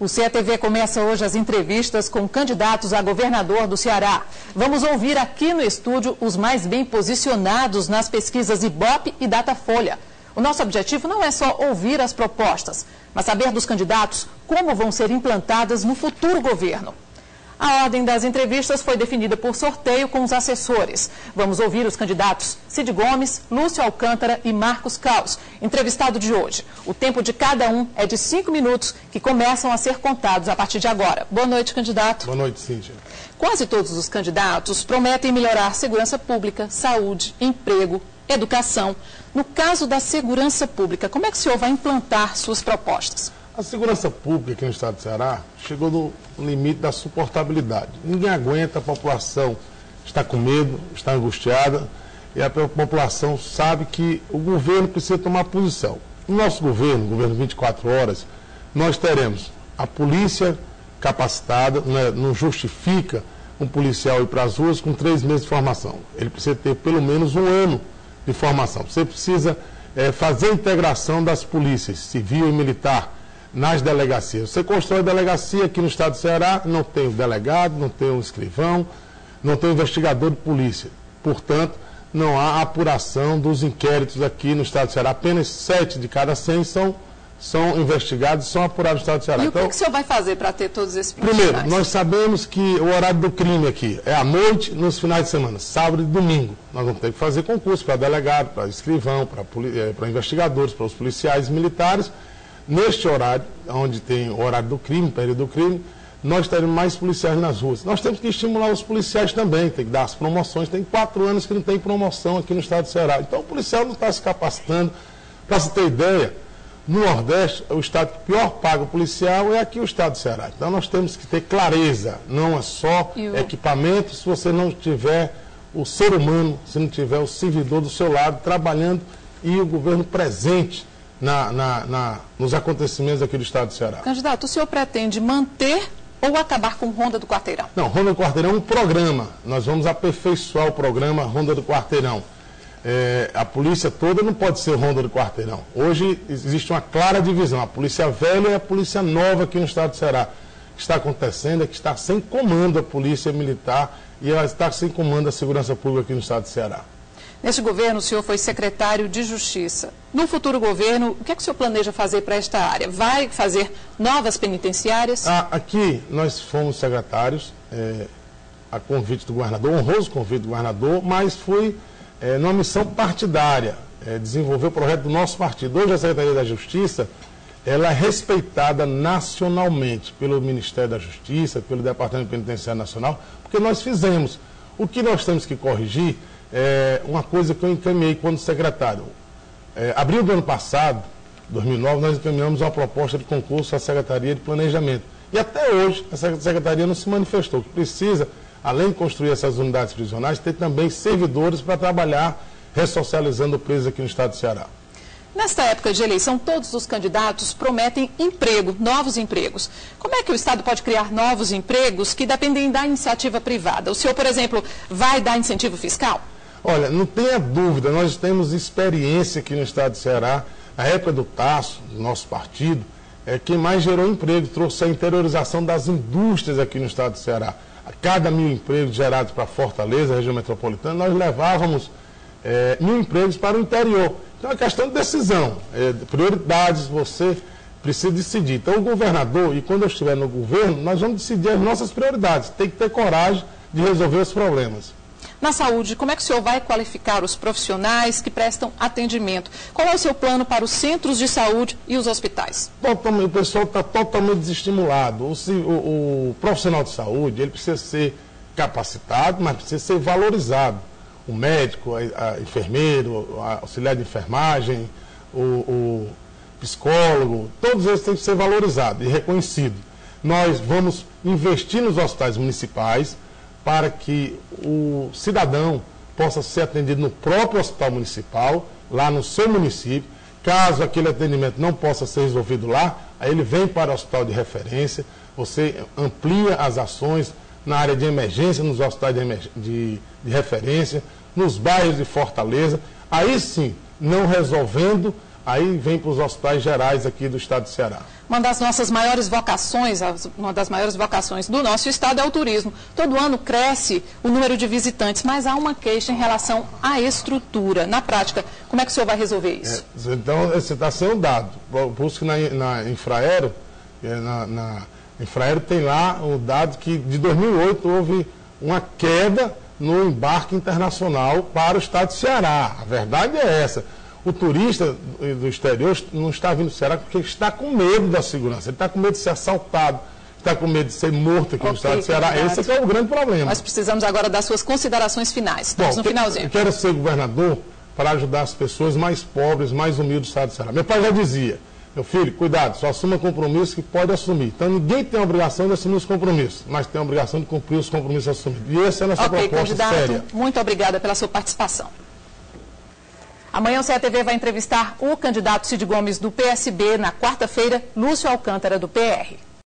O CETV começa hoje as entrevistas com candidatos a governador do Ceará. Vamos ouvir aqui no estúdio os mais bem posicionados nas pesquisas Ibope e Datafolha. O nosso objetivo não é só ouvir as propostas, mas saber dos candidatos como vão ser implantadas no futuro governo. A ordem das entrevistas foi definida por sorteio com os assessores. Vamos ouvir os candidatos Cid Gomes, Lúcio Alcântara e Marcos Caos, entrevistado de hoje. O tempo de cada um é de cinco minutos, que começam a ser contados a partir de agora. Boa noite, candidato. Boa noite, Cíntia. Quase todos os candidatos prometem melhorar segurança pública, saúde, emprego, educação. No caso da segurança pública, como é que o senhor vai implantar suas propostas? A segurança pública aqui no estado do Ceará chegou no limite da suportabilidade. Ninguém aguenta, a população está com medo, está angustiada e a população sabe que o governo precisa tomar posição. No nosso governo, governo 24 horas, nós teremos a polícia capacitada, né, não justifica um policial ir para as ruas com três meses de formação. Ele precisa ter pelo menos um ano de formação. Você precisa é, fazer a integração das polícias civil e militar nas delegacias. Você constrói delegacia aqui no estado do Ceará, não tem o delegado, não tem o escrivão, não tem o investigador de polícia. Portanto, não há apuração dos inquéritos aqui no estado do Ceará. Apenas sete de cada cem são, são investigados e são apurados no estado do Ceará. E o então, que, o senhor vai fazer para ter todos esses Primeiro, nós sabemos que o horário do crime aqui é à noite, nos finais de semana, sábado e domingo. Nós vamos ter que fazer concurso para delegado, para escrivão, para, eh, para investigadores, para os policiais militares neste horário, onde tem o horário do crime, período do crime, nós teremos mais policiais nas ruas. Nós temos que estimular os policiais também, tem que dar as promoções. Tem quatro anos que não tem promoção aqui no estado do Ceará. Então o policial não está se capacitando. Para você ter ideia, no Nordeste, o estado que pior paga o policial é aqui o estado do Ceará. Então nós temos que ter clareza, não é só o... equipamento, se você não tiver o ser humano, se não tiver o servidor do seu lado trabalhando e o governo presente na, na, na, nos acontecimentos aqui do Estado do Ceará. Candidato, o senhor pretende manter ou acabar com Ronda do Quarteirão? Não, Ronda do Quarteirão é um programa. Nós vamos aperfeiçoar o programa Ronda do Quarteirão. É, a polícia toda não pode ser Ronda do Quarteirão. Hoje existe uma clara divisão. A polícia velha e a polícia nova aqui no Estado do Ceará. O que está acontecendo é que está sem comando a polícia militar e ela está sem comando a segurança pública aqui no Estado do Ceará. Neste governo, o senhor foi secretário de Justiça. No futuro governo, o que é que o senhor planeja fazer para esta área? Vai fazer novas penitenciárias? Ah, aqui nós fomos secretários, é, a convite do governador, honroso convite do governador, mas fui é, numa missão partidária, é, desenvolver o projeto do nosso partido. Hoje a Secretaria da Justiça, ela é respeitada nacionalmente pelo Ministério da Justiça, pelo Departamento Penitenciário Nacional, porque nós fizemos. O que nós temos que corrigir é, uma coisa que eu encaminhei quando secretário. É, abril do ano passado, 2009, nós encaminhamos uma proposta de concurso à Secretaria de Planejamento. E até hoje a Secretaria não se manifestou, precisa, além de construir essas unidades prisionais, ter também servidores para trabalhar ressocializando presos aqui no estado do Ceará. Nesta época de eleição, todos os candidatos prometem emprego, novos empregos. Como é que o Estado pode criar novos empregos que dependem da iniciativa privada? O senhor, por exemplo, vai dar incentivo fiscal? Olha, não tenha dúvida, nós temos experiência aqui no estado do Ceará. A época do Tasso, do nosso partido, é quem mais gerou emprego, trouxe a interiorização das indústrias aqui no estado do Ceará. A cada mil empregos gerados para Fortaleza, região metropolitana, nós levávamos é, mil empregos para o interior. Então é questão de decisão, é, prioridades, você precisa decidir. Então o governador, e quando eu estiver no governo, nós vamos decidir as nossas prioridades. Tem que ter coragem de resolver os problemas. Na saúde, como é que o senhor vai qualificar os profissionais que prestam atendimento? Qual é o seu plano para os centros de saúde e os hospitais? O pessoal está totalmente desestimulado. O, o, o, profissional de saúde ele precisa ser capacitado, mas precisa ser valorizado. O médico, a, a enfermeiro, a auxiliar de enfermagem, o, o psicólogo, todos eles têm que ser valorizados e reconhecidos. Nós vamos investir nos hospitais municipais, para que o cidadão possa ser atendido no próprio hospital municipal, lá no seu município. Caso aquele atendimento não possa ser resolvido lá, aí ele vem para o hospital de referência, você amplia as ações na área de emergência, nos hospitais de, de, de referência, nos bairros de Fortaleza. Aí sim, não resolvendo aí vem para os hospitais gerais aqui do estado do Ceará. Uma das nossas maiores vocações, uma das maiores vocações do nosso estado é o turismo. Todo ano cresce o número de visitantes, mas há uma queixa em relação à estrutura. Na prática, como é que o senhor vai resolver isso? É, então, você está sendo dado. Busque na, na Infraero, é, na, na Infraero tem lá o dado que de 2008 houve uma queda no embarque internacional para o estado do Ceará. A verdade é essa o turista do exterior não está vindo Ceará porque está com medo da segurança, ele está com medo de ser assaltado, está com medo de ser morto aqui okay, no estado do Ceará. Verdade. Esse é, é o grande problema. Nós precisamos agora das suas considerações finais. Estamos Bom, no finalzinho. Eu quero ser governador para ajudar as pessoas mais pobres, mais humildes do estado do Ceará. Meu pai já dizia, meu filho, cuidado, só assuma compromisso que pode assumir. Então ninguém tem a obrigação de assumir os compromissos, mas tem a obrigação de cumprir os compromissos assumidos. E essa é a nossa okay, proposta candidato, séria. Muito obrigada pela sua participação. Amanhã o CETV vai entrevistar o candidato Cid Gomes do PSB na quarta-feira, Lúcio Alcântara do PR.